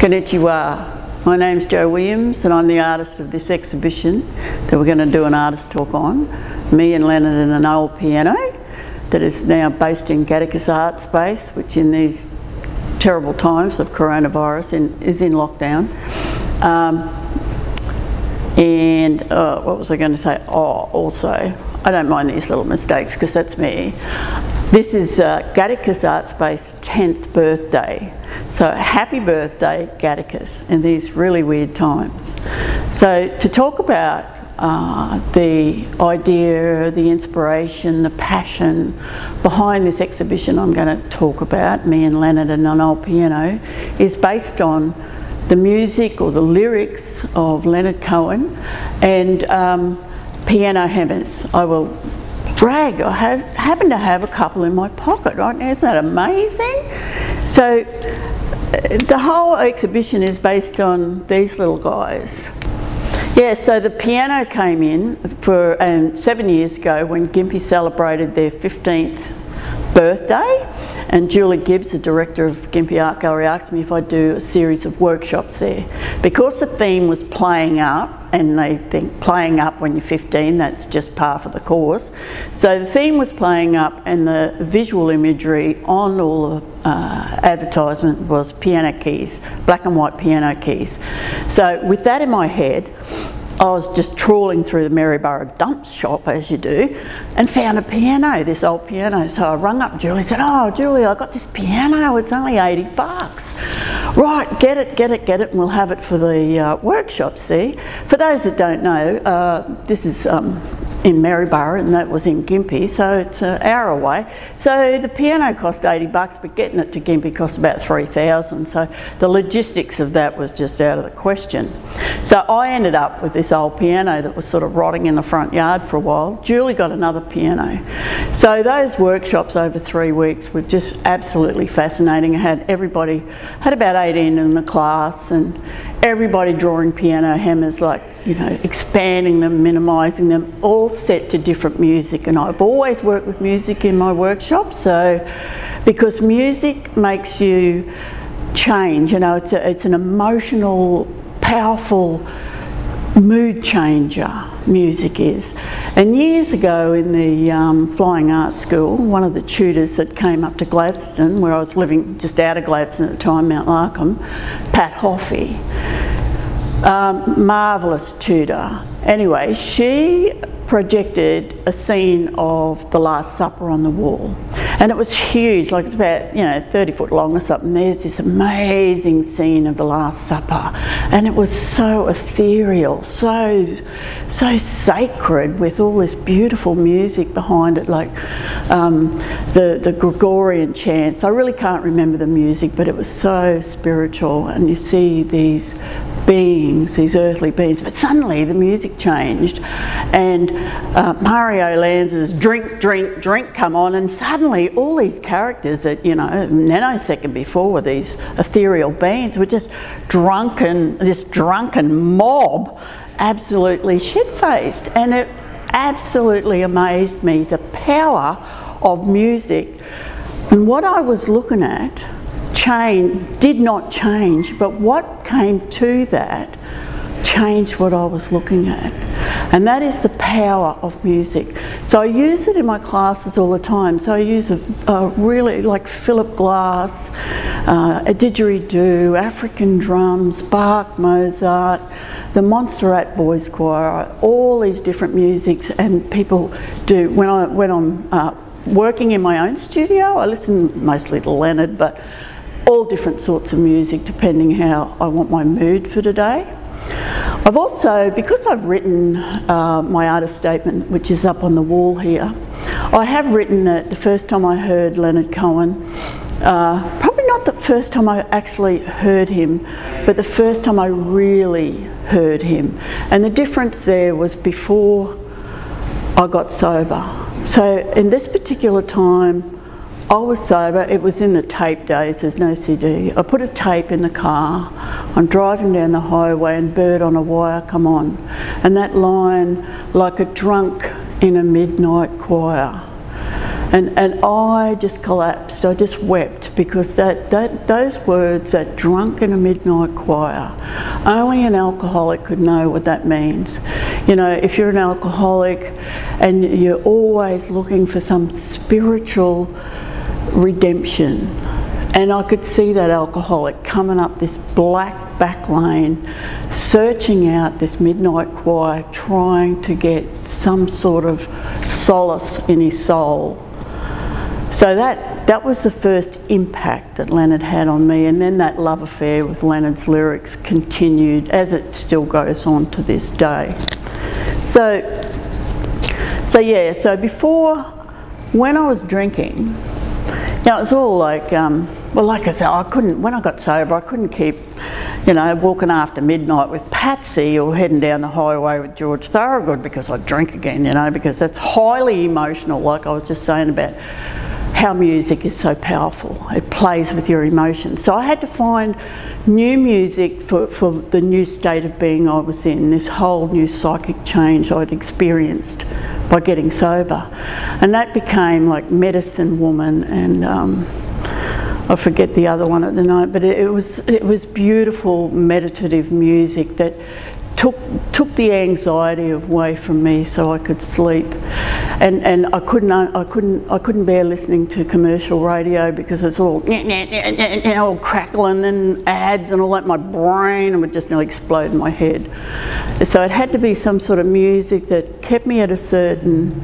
Konnichiwa. My name's Jo Williams and I'm the artist of this exhibition that we're going to do an artist talk on. Me and Leonard and an old piano that is now based in Gatakers Art Space, which in these terrible times of coronavirus in, is in lockdown. Um, and uh, what was I going to say? Oh, also, I don't mind these little mistakes because that's me. This is uh, Gatakers Art Space 10th birthday. So happy birthday, Gatakers, in these really weird times. So to talk about uh, the idea, the inspiration, the passion behind this exhibition I'm going to talk about, me and Leonard and an old piano, is based on the music or the lyrics of Leonard Cohen and um, piano hammers. I will brag, I have, happen to have a couple in my pocket right now. Isn't that amazing? So the whole exhibition is based on these little guys. Yeah, so the piano came in for um, seven years ago when Gympie celebrated their 15th birthday and Julie Gibbs, the director of Gympie Art Gallery, asked me if I'd do a series of workshops there. Because the theme was playing up, and they think playing up when you're 15, that's just par for the course. So the theme was playing up and the visual imagery on all the uh, advertisement was piano keys, black and white piano keys. So with that in my head, I was just trawling through the Maryborough dump shop, as you do, and found a piano, this old piano. So I rung up Julie and said, oh, Julie, I got this piano, it's only 80 bucks. Right, get it, get it, get it, and we'll have it for the uh, workshop, see? For those that don't know, uh, this is um, in Maryborough and that was in Gympie, so it's an hour away. So the piano cost 80 bucks, but getting it to Gympie cost about 3,000. So the logistics of that was just out of the question. So I ended up with this old piano that was sort of rotting in the front yard for a while. Julie got another piano. So those workshops over three weeks were just absolutely fascinating. I had everybody, had about 18 in the class and everybody drawing piano hammers like you know expanding them minimizing them all set to different music. And I've always worked with music in my workshop so because music makes you change. You know it's, a, it's an emotional powerful mood changer music is and years ago in the um, Flying Art School one of the tutors that came up to Gladstone where I was living just out of Gladstone at the time Mount Larcom Pat Hoffie um, marvellous tutor. Anyway, she projected a scene of the Last Supper on the wall. And it was huge, like it's about, you know, 30 foot long or something. There's this amazing scene of the Last Supper. And it was so ethereal, so, so sacred with all this beautiful music behind it, like um, the, the Gregorian chants. I really can't remember the music, but it was so spiritual. And you see these beings, these earthly beings. But suddenly the music changed and uh, Mario Lanza's Drink, Drink, Drink come on and suddenly all these characters that, you know, nanosecond before were these ethereal beings were just drunken, this drunken mob, absolutely shit-faced. And it absolutely amazed me, the power of music. And what I was looking at change did not change, but what came to that changed what I was looking at. And that is the power of music. So I use it in my classes all the time. So I use a, a really like Philip Glass, uh, a didgeridoo, African drums, Bach, Mozart, the Montserrat Boys Choir, all these different musics and people do, when, I, when I'm uh, working in my own studio, I listen mostly to Leonard, but all different sorts of music depending how I want my mood for today. I've also, because I've written uh, my artist statement, which is up on the wall here, I have written that the first time I heard Leonard Cohen, uh, probably not the first time I actually heard him, but the first time I really heard him. And the difference there was before I got sober. So in this particular time, I was sober, it was in the tape days, there's no CD. I put a tape in the car, I'm driving down the highway and Bird on a Wire come on. And that line, like a drunk in a midnight choir. And, and I just collapsed. I just wept because that, that, those words, that drunk in a midnight choir, only an alcoholic could know what that means. You know, if you're an alcoholic and you're always looking for some spiritual redemption, and I could see that alcoholic coming up this black back lane, searching out this midnight choir, trying to get some sort of solace in his soul. So that, that was the first impact that Leonard had on me, and then that love affair with Leonard's lyrics continued as it still goes on to this day. So, so yeah, so before, when I was drinking, now it was all like, um, well, like I said, I couldn't, when I got sober, I couldn't keep, you know, walking after midnight with Patsy or heading down the highway with George Thorogood because I'd drink again, you know, because that's highly emotional, like I was just saying about how music is so powerful. It plays with your emotions. So I had to find new music for, for the new state of being I was in, this whole new psychic change I'd experienced by getting sober. And that became like Medicine Woman and um, I forget the other one at the night, but it, it was it was beautiful meditative music that took took the anxiety away from me so I could sleep. And and I couldn't I couldn't I couldn't bear listening to commercial radio because it's all all crackling and ads and all that. My brain would just nearly explode in my head. So it had to be some sort of music that kept me at a certain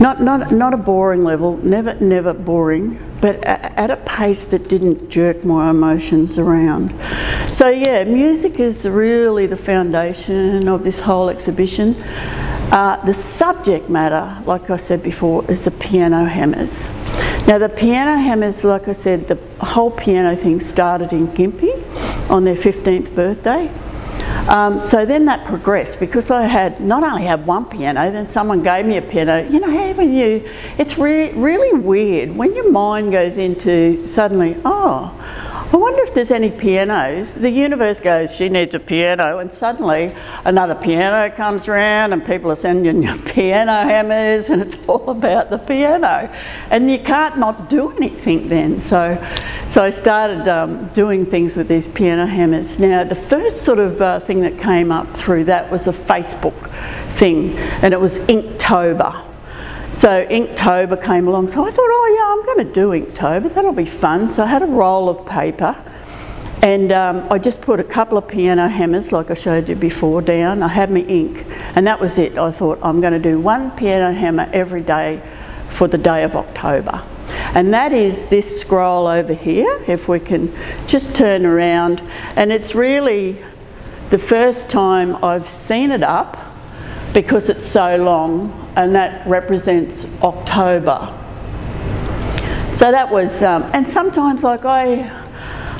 not not not a boring level never never boring but at a pace that didn't jerk my emotions around. So yeah, music is really the foundation of this whole exhibition. Uh, the subject matter, like I said before, is the piano hammers. Now the piano hammers, like I said, the whole piano thing started in Gympie on their 15th birthday. Um, so then that progressed because I had not only had one piano, then someone gave me a piano. You know, how when you, it's re really weird when your mind goes into suddenly, oh, I wonder if there's any pianos. The universe goes, she needs a piano, and suddenly another piano comes around, and people are sending you piano hammers, and it's all about the piano. And you can't not do anything then. So, so I started um, doing things with these piano hammers. Now, the first sort of uh, thing that came up through that was a Facebook thing, and it was Inktober. So Inktober came along, so I thought, oh I'm going to do Inktober, that'll be fun. So I had a roll of paper and um, I just put a couple of piano hammers, like I showed you before, down. I had my ink, and that was it. I thought, I'm going to do one piano hammer every day for the day of October. And that is this scroll over here, if we can just turn around. And it's really the first time I've seen it up because it's so long and that represents October. So that was, um, and sometimes like I,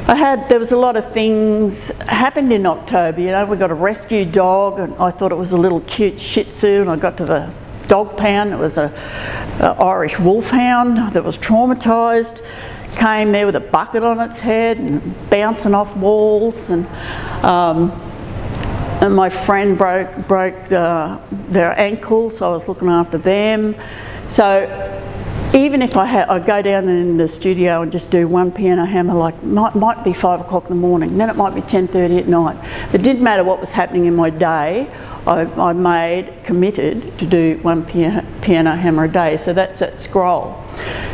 I had, there was a lot of things happened in October, you know, we got a rescue dog and I thought it was a little cute Shih Tzu and I got to the dog pound, it was a, a Irish wolfhound that was traumatised, came there with a bucket on its head and bouncing off walls and um, and my friend broke, broke uh, their ankle, so I was looking after them. So even if I, I go down in the studio and just do one piano hammer, like might, might be five o'clock in the morning, then it might be 10.30 at night. It didn't matter what was happening in my day, I, I made, committed to do one piano, piano hammer a day, so that's that scroll.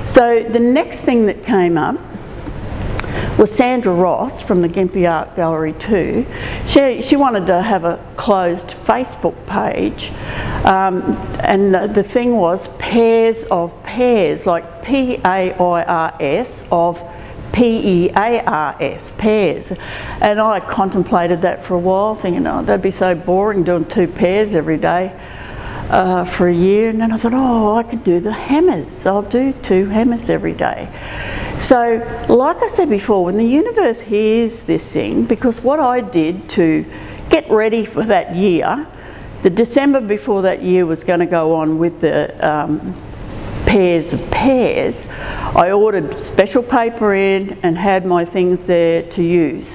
So the next thing that came up was Sandra Ross from the Gympie Art Gallery too. She, she wanted to have a closed Facebook page um, and the, the, thing was pairs of pairs, like P-A-I-R-S of P-E-A-R-S, pairs. And I contemplated that for a while thinking, oh, that'd be so boring doing two pairs every day. Uh, for a year and then I thought oh I could do the hammers I'll do two hammers every day so, like I said before, when the universe hears this thing, because what I did to get ready for that year, the December before that year was going to go on with the um, pairs of pairs, I ordered special paper in and had my things there to use.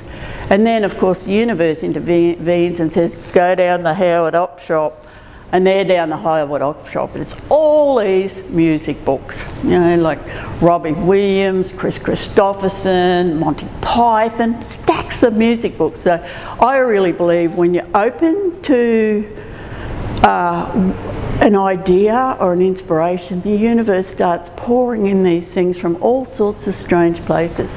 And then, of course, the universe intervenes and says, go down the Howard Op shop and they're down the Hollywood Op Shop. It's all these music books, you know, like Robbie Williams, Chris Kristofferson, Monty Python, stacks of music books. So I really believe when you're open to uh, an idea or an inspiration, the universe starts pouring in these things from all sorts of strange places.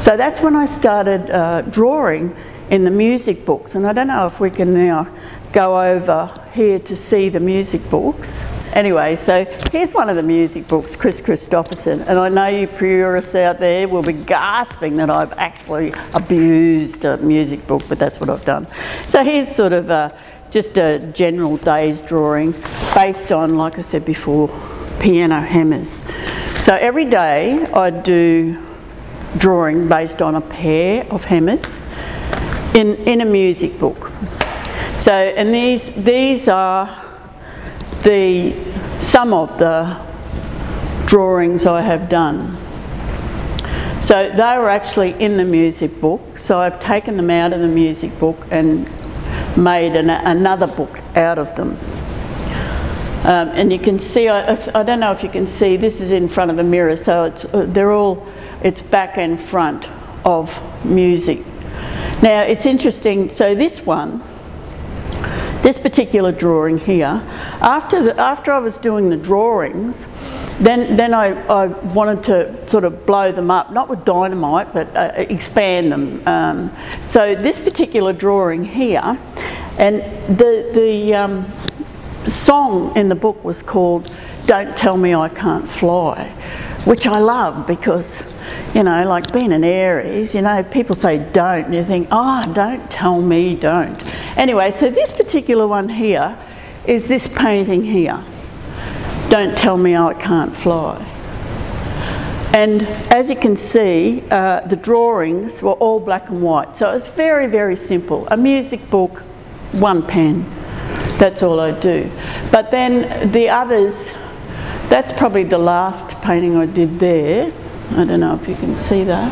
So that's when I started uh, drawing in the music books, and I don't know if we can now go over here to see the music books. Anyway, so here's one of the music books, Chris Kristofferson, and I know you purists out there will be gasping that I've actually abused a music book, but that's what I've done. So here's sort of a, just a general day's drawing based on, like I said before, piano hammers. So every day I do drawing based on a pair of hammers in, in a music book. So, and these, these are the, some of the drawings I have done. So they were actually in the music book, so I've taken them out of the music book and made an, another book out of them. Um, and you can see, I, I, don't know if you can see, this is in front of a mirror, so it's, uh, they're all, it's back and front of music. Now it's interesting, so this one, this particular drawing here, after, the, after I was doing the drawings, then, then I, I wanted to sort of blow them up, not with dynamite, but uh, expand them. Um, so this particular drawing here, and the, the um, song in the book was called Don't Tell Me I Can't Fly, which I love because you know, like being an Aries, you know, people say don't, and you think, oh, don't tell me don't. Anyway, so this particular one here is this painting here. Don't tell me I can't fly. And as you can see, uh, the drawings were all black and white. So it was very, very simple. A music book, one pen. That's all I do. But then the others, that's probably the last painting I did there. I don't know if you can see that.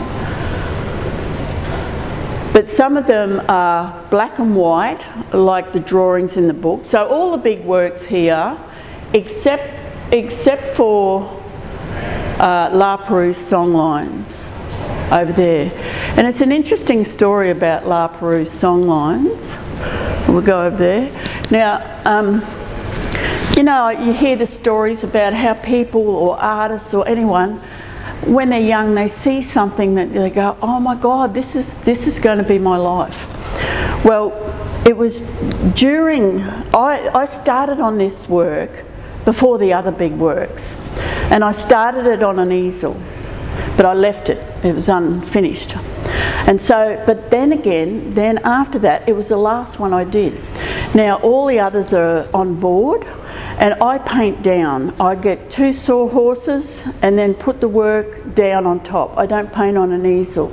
But some of them are black and white, like the drawings in the book. So all the big works here, except, except for uh, La Perouse songlines over there. And it's an interesting story about La Perouse songlines. We'll go over there. Now, um, you know, you hear the stories about how people or artists or anyone when they're young, they see something that they go, oh my God, this is, this is going to be my life. Well, it was during, I, I started on this work before the other big works. And I started it on an easel, but I left it, it was unfinished. And so, but then again, then after that, it was the last one I did. Now, all the others are on board, and I paint down. I get two sawhorses and then put the work down on top. I don't paint on an easel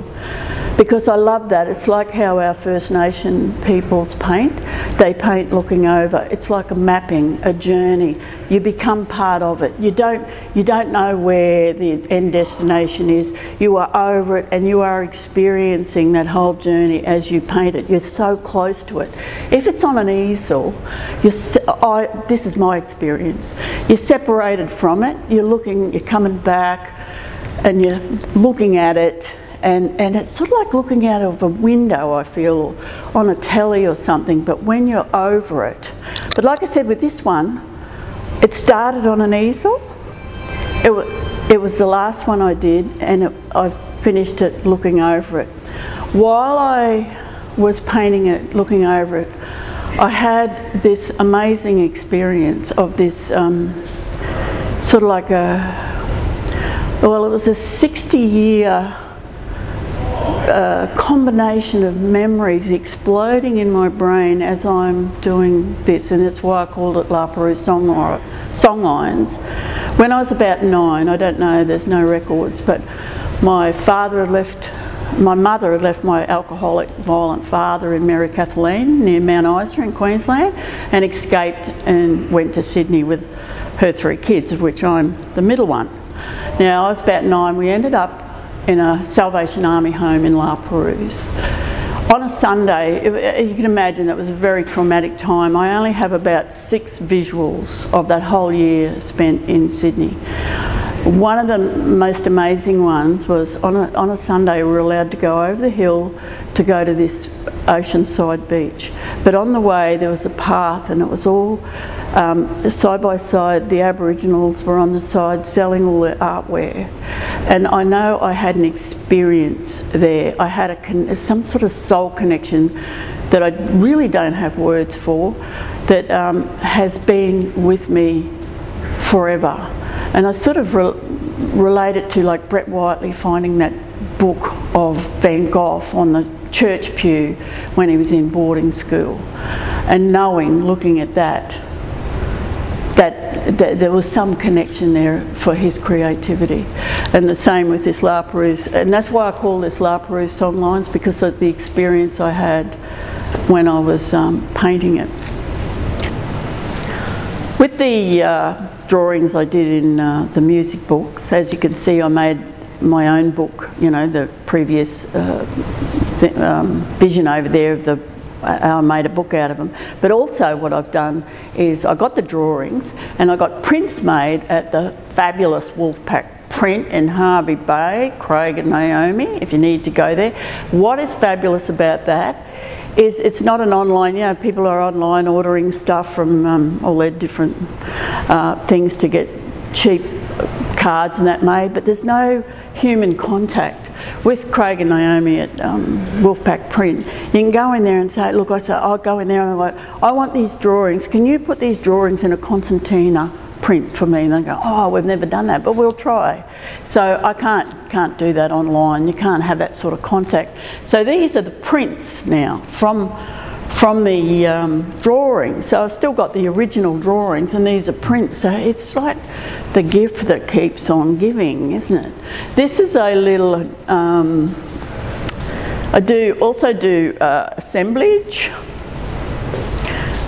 because I love that. It's like how our First Nation peoples paint. They paint looking over. It's like a mapping, a journey. You become part of it. You don't, you don't know where the end destination is. You are over it and you are experiencing that whole journey as you paint it. You're so close to it. If it's on an easel, you're, I, this is my experience. You're separated from it. You're looking, you're coming back and you're looking at it and, and it's sort of like looking out of a window, I feel, on a telly or something, but when you're over it. But like I said with this one, it started on an easel. It, it was the last one I did, and it, I finished it looking over it. While I was painting it, looking over it, I had this amazing experience of this um, sort of like a, well, it was a 60 year a combination of memories exploding in my brain as I'm doing this, and it's why I called it La Perouse song, song Songlines. When I was about nine, I don't know, there's no records, but my father had left, my mother had left my alcoholic, violent father in Mary Kathleen near Mount Isa in Queensland and escaped and went to Sydney with her three kids, of which I'm the middle one. Now, I was about nine, we ended up in a Salvation Army home in La Perouse. on a Sunday, eh, you can imagine that was a very traumatic time. I only have about six visuals of that whole year spent in Sydney. One of the most amazing ones was on a, on a Sunday we were allowed to go over the hill to go to this oceanside beach. But on the way there was a path and it was all um, side by side, the Aboriginals were on the side selling all their artware. And I know I had an experience there. I had a some sort of soul connection that I really don't have words for that um, has been with me forever. And I sort of re relate it to like Brett Whiteley finding that book of Van Gogh on the church pew when he was in boarding school and knowing, looking at that, that, that, there was some connection there for his creativity. And the same with this La Perouse. And that's why I call this La Perouse Songlines because of the experience I had when I was um, painting it. With the uh, drawings I did in uh, the music books, as you can see I made my own book, you know, the previous uh, um, vision over there of the I made a book out of them. But also what I've done is I got the drawings and I got prints made at the fabulous Wolfpack print in Hervey Bay, Craig and Naomi, if you need to go there. What is fabulous about that is it's not an online, you know, people are online ordering stuff from um, all their different uh, things to get cheap cards and that made, but there's no human contact. With Craig and Naomi at um, Wolfpack Print, you can go in there and say, look, I say, I'll go in there and I'm like, I want these drawings. Can you put these drawings in a concertina print for me? And they go, oh, we've never done that, but we'll try. So I can't, can't do that online. You can't have that sort of contact. So these are the prints now from from the um, drawings. So I've still got the original drawings and these are prints. So it's like the gift that keeps on giving, isn't it? This is a little, um, I do also do uh, assemblage.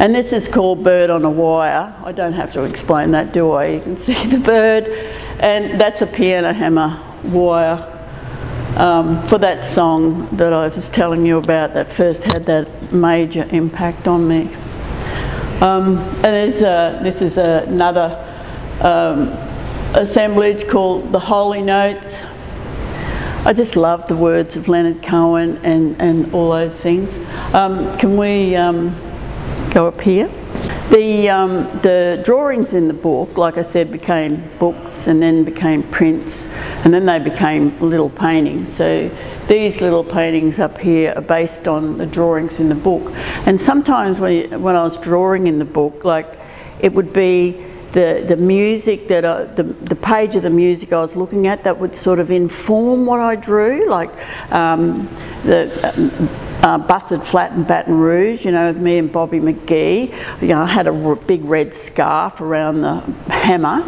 And this is called Bird on a Wire. I don't have to explain that, do I? You can see the bird. And that's a piano hammer wire um, for that song that I was telling you about that first had that major impact on me. Um, and a, this is another um, assemblage called the Holy Notes. I just love the words of Leonard Cohen and, and all those things. Um, can we um, go up here? The, um, the drawings in the book, like I said, became books and then became prints and then they became little paintings. So these little paintings up here are based on the drawings in the book. And sometimes when, when I was drawing in the book, like it would be the, the music that I, the, the page of the music I was looking at that would sort of inform what I drew, like um, the uh, busted flat in Baton Rouge, you know, with me and Bobby McGee. You know, I had a big red scarf around the hammer.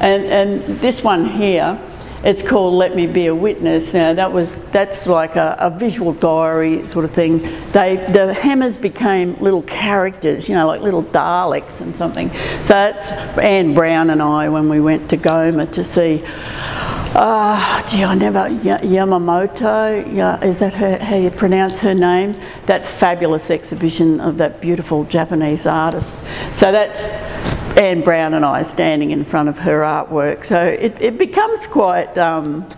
And, and this one here, it's called Let Me Be a Witness. Now that was that's like a, a, visual diary sort of thing. They the hammers became little characters, you know, like little Daleks and something. So that's Anne Brown and I when we went to GOMA to see uh, gee, I never, Yamamoto, yeah, is that her, how you pronounce her name? That fabulous exhibition of that beautiful Japanese artist. So that's Anne Brown and I standing in front of her artwork. So it, it becomes quite um,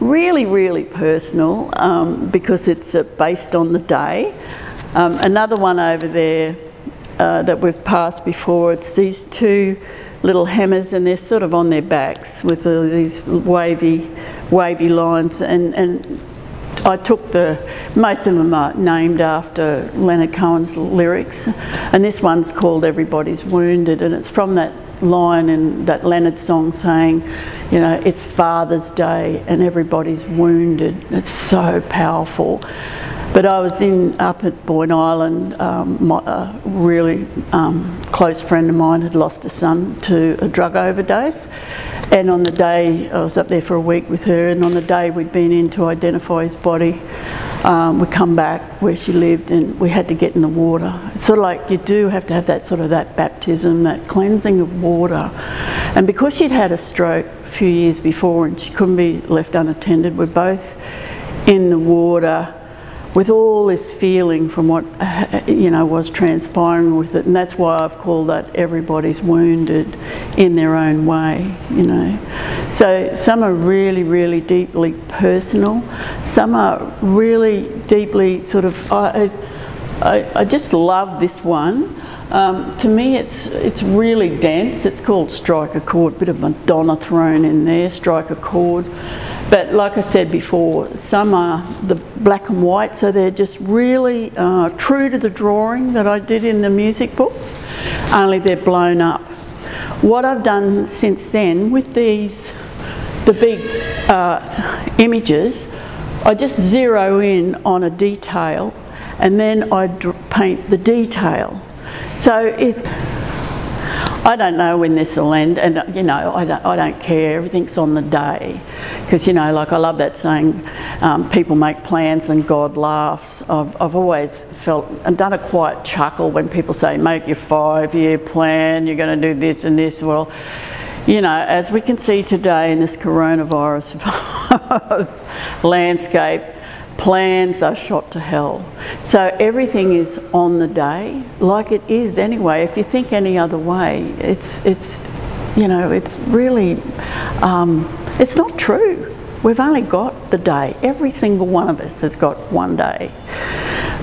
really, really personal um, because it's uh, based on the day. Um, another one over there uh, that we've passed before, it's these two little hammers and they're sort of on their backs with all these wavy, wavy lines and, and I took the, most of them are named after Leonard Cohen's lyrics and this one's called Everybody's Wounded and it's from that line in that Leonard song saying, you know, it's Father's Day and everybody's wounded. It's so powerful. But I was in up at Boyne Island. Um, my, a really um, close friend of mine had lost a son to a drug overdose, and on the day I was up there for a week with her, and on the day we'd been in to identify his body, um, we come back where she lived, and we had to get in the water. It's sort of like you do have to have that sort of that baptism, that cleansing of water, and because she'd had a stroke a few years before and she couldn't be left unattended, we're both in the water with all this feeling from what uh, you know was transpiring with it, and that's why I've called that everybody's wounded in their own way. You know, so some are really, really deeply personal. Some are really deeply sort of. I, I, I just love this one. Um, to me, it's it's really dense. It's called Strike a Chord, bit of Madonna thrown in there, Strike a Chord. But like I said before, some are the black and white, so they're just really uh, true to the drawing that I did in the music books, only they're blown up. What I've done since then with these, the big uh, images, I just zero in on a detail and then I paint the detail. So it, I don't know when this will end, and you know, I don't, I don't care. Everything's on the day, because you know, like I love that saying, um, "People make plans and God laughs." I've, I've always felt and done a quiet chuckle when people say, "Make your five-year plan. You're going to do this and this." Well, you know, as we can see today in this coronavirus landscape, plans are shot to hell. So everything is on the day, like it is anyway. If you think any other way, it's, it's you know, it's really, um, it's not true. We've only got the day. Every single one of us has got one day.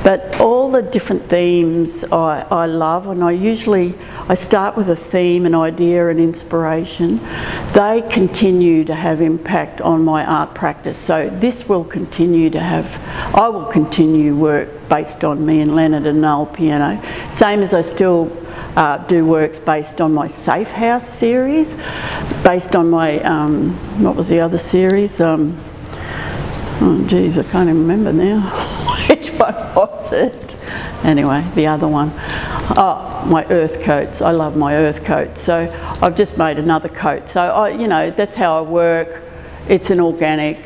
But all the different themes I, I love, and I usually I start with a theme, an idea, an inspiration. They continue to have impact on my art practice. So this will continue to have. I will continue work based on me and Leonard and Noel piano. Same as I still uh, do works based on my Safe House series, based on my um, what was the other series? Um, oh, geez, I can't even remember now. One was it? Anyway, the other one. Oh, my earth coats. I love my earth coat. So I've just made another coat. So, I, you know, that's how I work. It's an organic.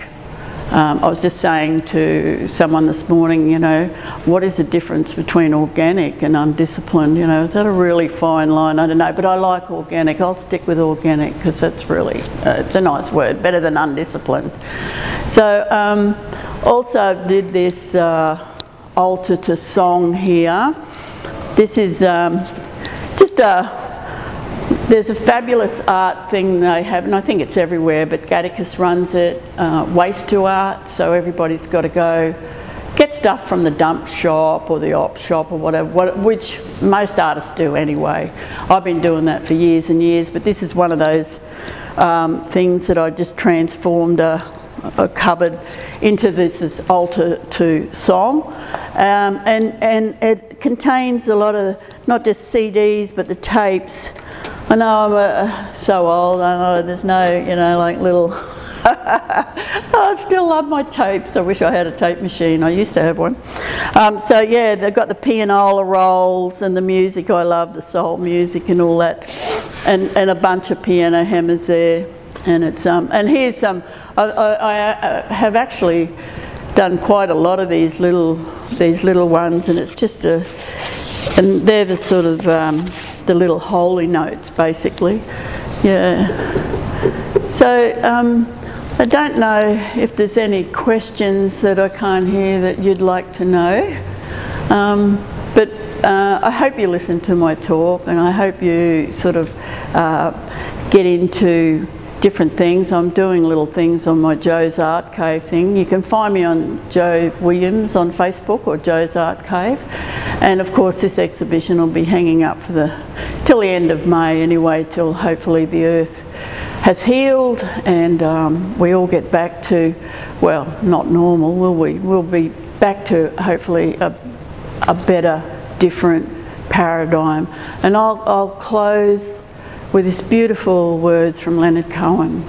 Um, I was just saying to someone this morning, you know, what is the difference between organic and undisciplined? You know, is that a really fine line? I don't know, but I like organic. I'll stick with organic because that's really, uh, it's a nice word, better than undisciplined. So, um, also did this uh, altar to song here. This is um, just a, there's a fabulous art thing they have, and I think it's everywhere, but Gatakers runs it, uh, Waste to Art, so everybody's got to go get stuff from the dump shop or the op shop or whatever, what, which most artists do anyway. I've been doing that for years and years, but this is one of those um, things that I just transformed a, a cupboard into this, altar to song. Um, and, and it contains a lot of, not just CDs, but the tapes. I know I'm uh, so old, I know there's no, you know, like little, I still love my tapes. I wish I had a tape machine. I used to have one. Um, so yeah, they've got the pianola rolls and the music. I love the soul music and all that, and and a bunch of piano hammers there. And it's um and here's some. I, I, I have actually done quite a lot of these little these little ones, and it's just a and they're the sort of um, the little holy notes basically. Yeah. So um, I don't know if there's any questions that I can't hear that you'd like to know, um, but uh, I hope you listen to my talk, and I hope you sort of uh, get into different things. I'm doing little things on my Jo's Art Cave thing. You can find me on Jo Williams on Facebook or Jo's Art Cave. And of course this exhibition will be hanging up for the till the end of May anyway, till hopefully the earth has healed and um, we all get back to, well, not normal, will we? We'll be back to hopefully a, a better, different paradigm. And I'll, I'll close with these beautiful words from Leonard Cohen.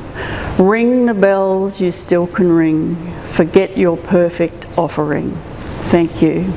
Ring the bells you still can ring, forget your perfect offering. Thank you.